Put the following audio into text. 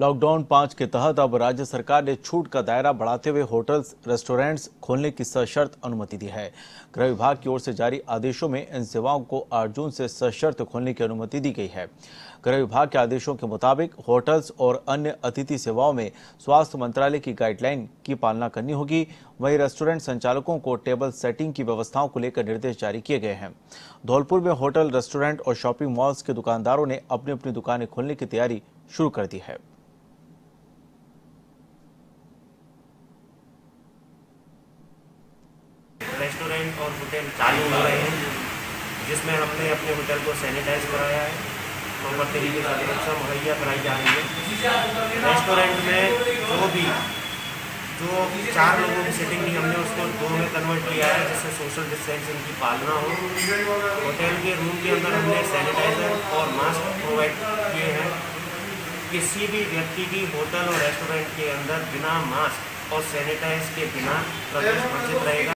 Lockdown पाँच के तहत अब राज्य सरकार ने छूट का दायरा बढ़ाते हुए होटल्स, रेस्टोरेंट्स खोलने की सशर्त अनुमति दी है। गृह विभाग की ओर से जारी आदेशों में इन सेवाओं को आठ जून से सशर्त खोलने की अनुमति दी गई है। गृह विभाग के आदेशों के मुताबिक होटल्स और अन्य अतिथि सेवाओं में स्वास्थ्य मंत्रालय की गाइडलाइन की पालना करनी होगी। वहीं रेस्टोरेंट संचालकों को टेबल सेटिंग की व्यवस्थाओं को लेकर निर्देश जारी किए गए हैं। धौलपुर में होटल, रेस्टोरेंट और शॉपिंग मॉल्स के दुकानदारों ने अपनी अपनी दुकानें खोलने की तैयारी शुरू कर दी है। रेस्टोरेंट और होटल चालू हो रहे हैं, जिसमें हमने अपने होटल को सैनिटाइज कराया है। प्रॉपर तरीके से सुरक्षा मुहैया कराई जा रही है। रेस्टोरेंट में जो भी, जो चार लोगों की सीटिंग थी, हमने उसको दो में कन्वर्ट किया है, जिससे सोशल डिस्टेंसिंग की पालना हो। होटल के रूम के अंदर हमने सैनिटाइज़र और मास्क प्रोवाइड किए हैं। किसी भी व्यक्ति की होटल और रेस्टोरेंट के अंदर बिना मास्क और सैनिटाइज के बिना प्रवेश वर्जित रहेगा।